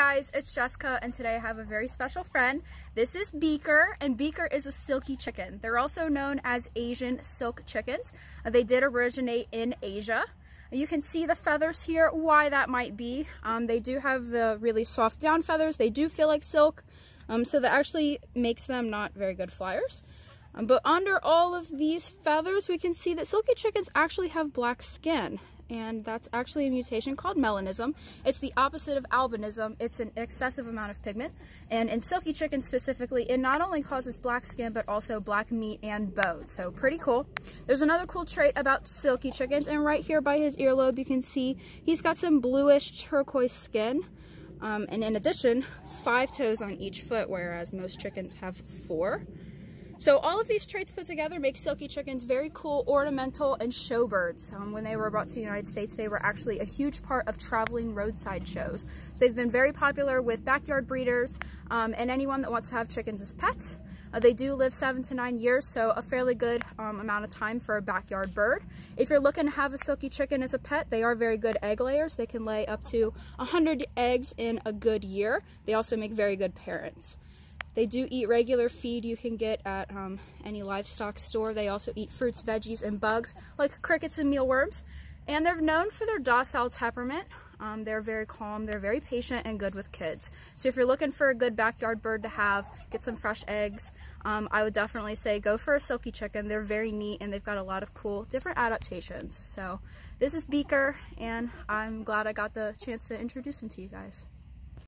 guys, it's Jessica and today I have a very special friend. This is Beaker and Beaker is a Silkie chicken. They're also known as Asian silk chickens. Uh, they did originate in Asia. You can see the feathers here, why that might be. Um, they do have the really soft down feathers. They do feel like silk, um, so that actually makes them not very good flyers. Um, but under all of these feathers, we can see that Silkie chickens actually have black skin and that's actually a mutation called melanism. It's the opposite of albinism. It's an excessive amount of pigment. And in Silkie chicken specifically, it not only causes black skin, but also black meat and bone. So pretty cool. There's another cool trait about Silkie chickens, and right here by his earlobe, you can see he's got some bluish turquoise skin. Um, and in addition, five toes on each foot, whereas most chickens have four. So all of these traits put together make Silkie chickens very cool, ornamental, and show birds. Um, when they were brought to the United States, they were actually a huge part of traveling roadside shows. So they've been very popular with backyard breeders um, and anyone that wants to have chickens as pets. Uh, they do live seven to nine years, so a fairly good um, amount of time for a backyard bird. If you're looking to have a Silkie chicken as a pet, they are very good egg layers. They can lay up to 100 eggs in a good year. They also make very good parents. They do eat regular feed you can get at um, any livestock store. They also eat fruits, veggies, and bugs like crickets and mealworms. And they're known for their docile temperament. Um, they're very calm, they're very patient, and good with kids. So if you're looking for a good backyard bird to have, get some fresh eggs, um, I would definitely say go for a Silkie chicken. They're very neat and they've got a lot of cool different adaptations. So this is Beaker, and I'm glad I got the chance to introduce him to you guys.